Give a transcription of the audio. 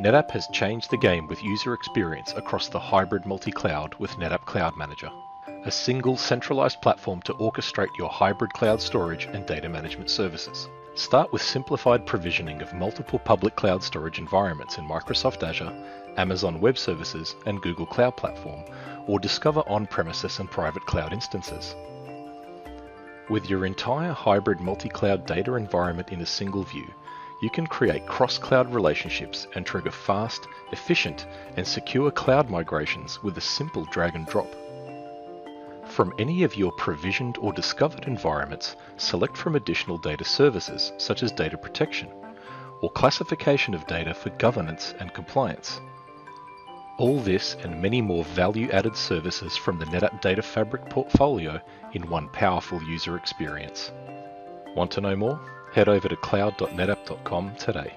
NetApp has changed the game with user experience across the hybrid multi-cloud with NetApp Cloud Manager, a single centralized platform to orchestrate your hybrid cloud storage and data management services. Start with simplified provisioning of multiple public cloud storage environments in Microsoft Azure, Amazon Web Services, and Google Cloud Platform, or discover on-premises and private cloud instances. With your entire hybrid multi-cloud data environment in a single view, you can create cross-cloud relationships and trigger fast, efficient, and secure cloud migrations with a simple drag and drop. From any of your provisioned or discovered environments, select from additional data services such as data protection or classification of data for governance and compliance. All this and many more value-added services from the NetApp Data Fabric portfolio in one powerful user experience. Want to know more? head over to cloud.netapp.com today.